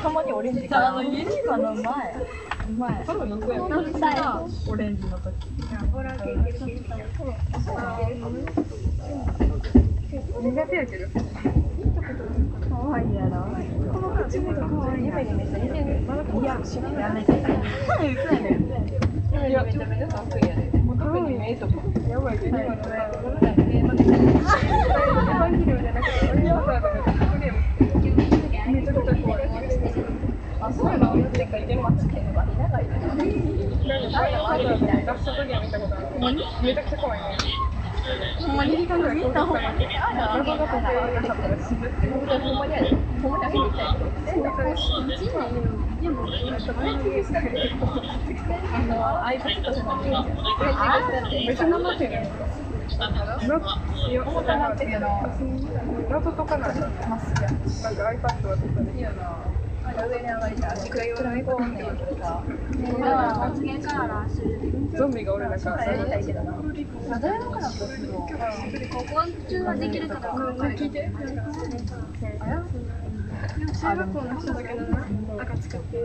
たまにオレンジかな。あのユニバの前。前。多分横や何歳オレンジの時。苦手やけど可愛いやろ。こ。う。あ、そういうのってくれてますけど、長い。なんかバイオハザードで出した時は見たことあるめちゃくちゃ怖いねほんまに見たほんまに。謎が解けなかったら死ぬってほんまにある。ほんまにあるみたいあの、アイパッドとか見るじゃん。めっちゃ生ってるやんいや、重たなってるけど、謎とかなんか iPad とかでいいよな。上に上がりたい。いくら言わないこうねんけどさ。ゾンビがおる中さやりたいけどな。まだやろうかなとするの。ここ中はできるかどうか聞いて中学校の人だけどな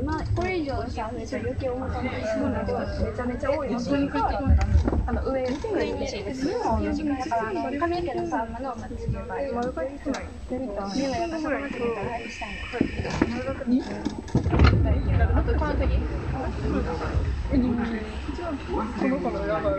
まあこれ以上さめちゃ余計重くてすごいめちゃめちゃ多い。あの上上にです。だからあの髪の毛のさ、まのまつげばいい。丸書きしてなやっぱその時から早くしたいの。あとこの時。この子のやばい